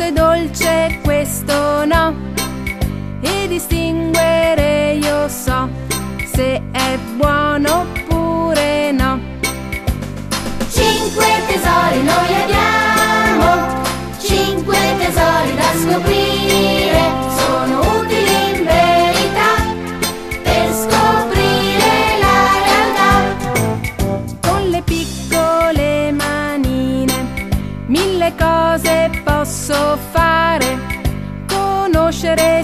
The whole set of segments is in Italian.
questo è dolce, questo no. E distinguere io so se è buono oppure no. Cinque tesori noi abbiamo, cinque tesori da scoprire. posso fare, conoscere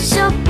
手。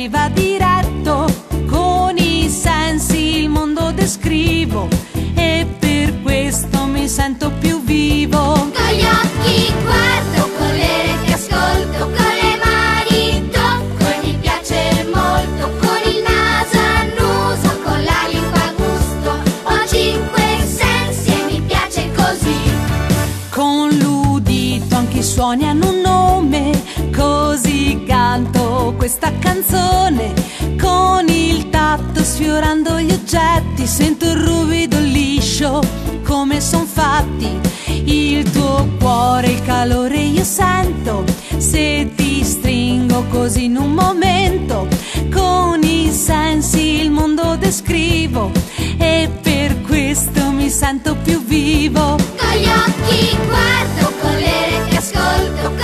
arriva diretto, con i sensi il mondo descrivo e per questo mi sento più vivo. Con gli occhi guardo. questa canzone con il tatto sfiorando gli oggetti sento il ruvido liscio come son fatti il tuo cuore il calore io sento se ti stringo così in un momento con i sensi il mondo descrivo e per questo mi sento più vivo. Con gli occhi guardo con le reti ascolto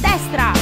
destra.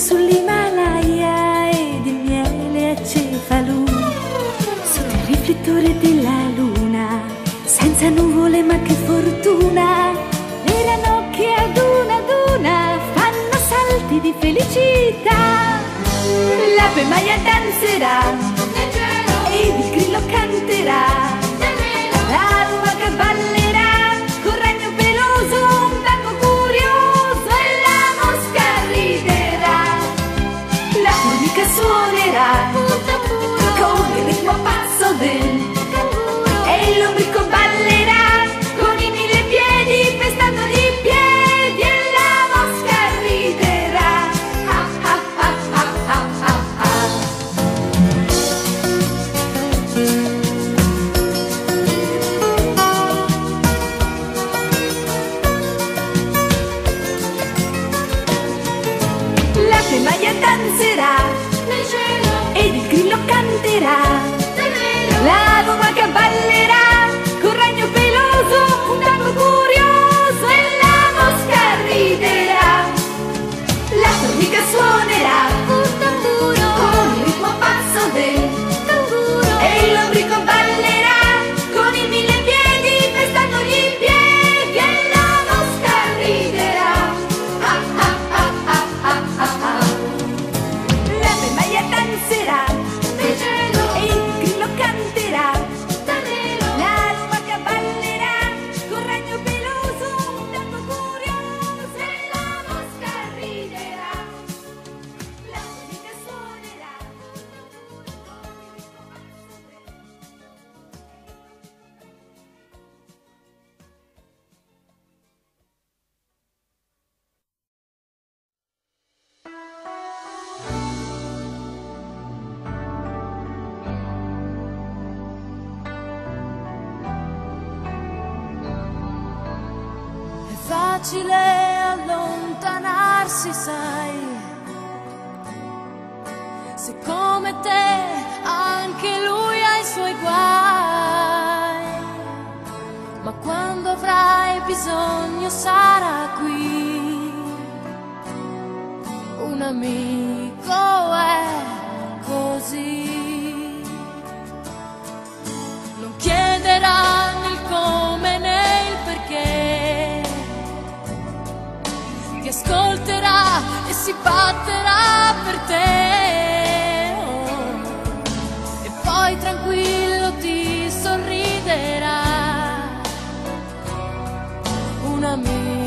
sull'Himalaya e di miele a cefalù, sotto il riflettore della luna, senza nuvole ma che fortuna, le ranocchie ad una ad una fanno salti di felicità. L'ape Maia danzerà ed il grillo canterà. facile allontanarsi, sai. Se come te anche lui ha i suoi guai, ma quando avrai bisogno sarà qui. Un amico è così. si batterà per te. Oh. E poi tranquillo ti sorriderà un amico.